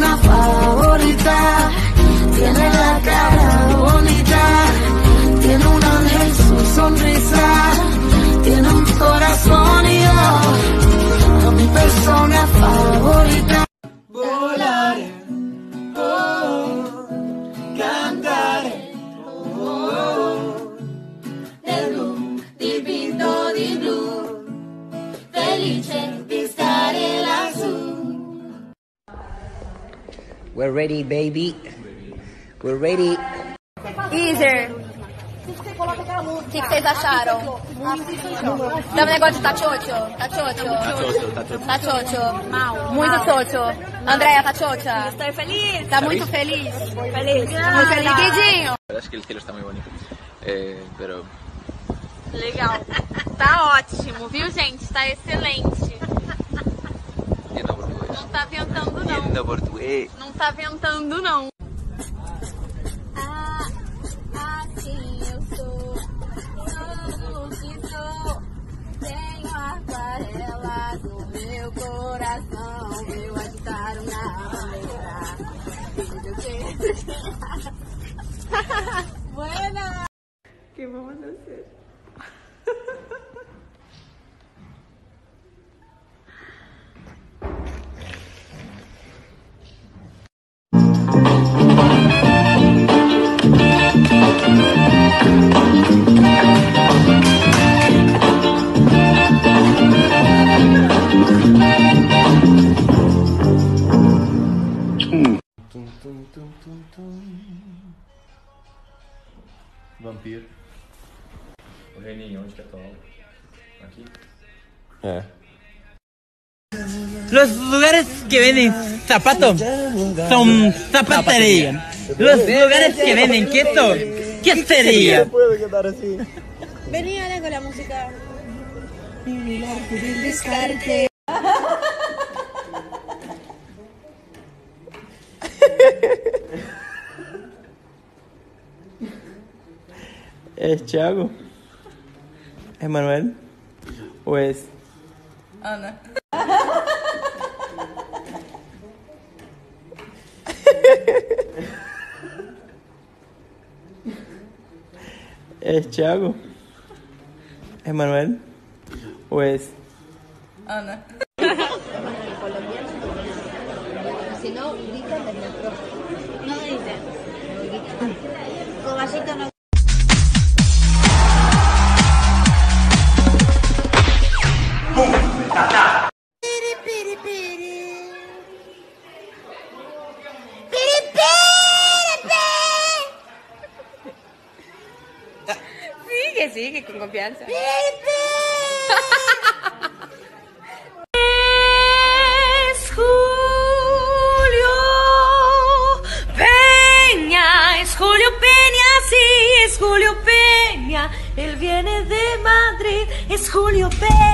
persona favorita. Tiene la cara bonita, We're ready, baby. We're ready. Easer. O que, que vocês acharam? Dá um negócio de tachocho? Tachocho? Tachocho. Mal. Muito chocho. Andréia, tá chocha? Estou feliz. Tá muito feliz? Feliz. Tá muito feliz. La verdad es que el cielo está muy bonito. Pero Legal. Tá ótimo, viu, gente? Tá excelente. Tá ventando, não. Portugués. Não tá ventando, não. Ah, assim eu sou. Sou o que sou. Tenho aquarela no meu coração. Meu na. Tudo que Vampiro. O Reninho, onde que é tua aula? Aqui? É. Los lugares que venden zapatos son zapatería. Los lugares que venden queso, quesería. Vení ahora con la música. Descarte. ¿Es Thiago? ¿Es Manuel? ¿O es Ana. ¿Es Thiago? ¿Es Manuel? ¿O es Ana. Si no, gritan del metro. No. Con vasito no. Sigue, sigue, con confianza. Es Julio Peña, es Julio Peña, sí, es Julio Peña. Él viene de Madrid, es Julio Peña.